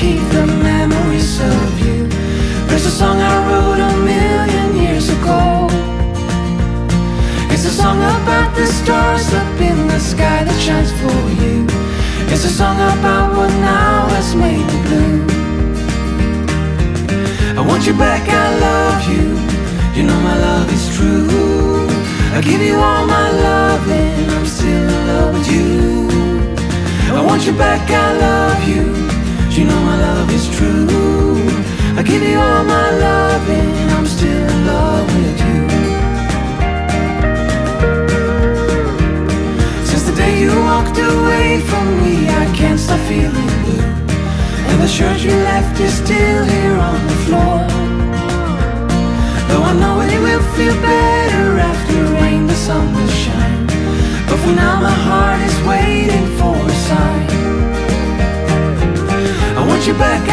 keep the memories of you. There's a song I wrote a million years ago. It's a song about the stars up in the sky that shines for you. It's a song about what now has made me blue. I want you back, I love you. You know my love is true. I give you all my love and I'm still in love with you. I want you back, I my love is true. I give you all my love and I'm still in love with you. Since the day you walked away from me, I can't stop feeling blue. And the shirt you left is still here on the floor. Though I know it will feel better back,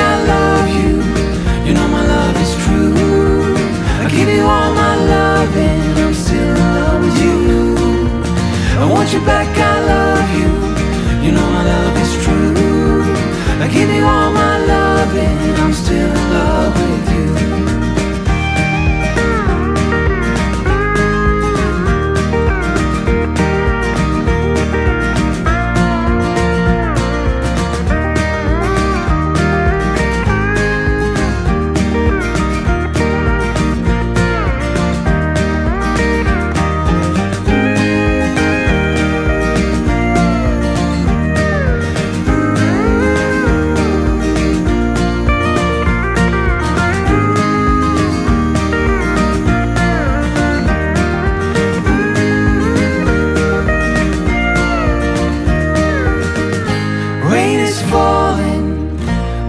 Rain is falling,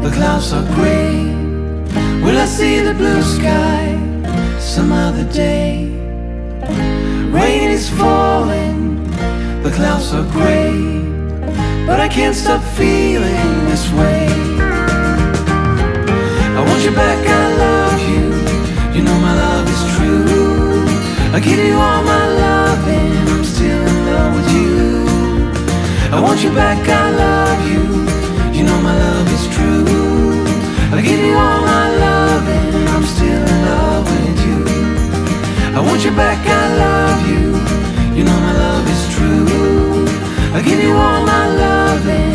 the clouds are gray. Will I see the blue sky some other day? Rain is falling, the clouds are gray. But I can't stop feeling this way. I want you back, I love you. You know my love is true. I give you all my love and I'm still in love with you. I want you back, I want you back, I love you. You know my love is true. I give you all my loving.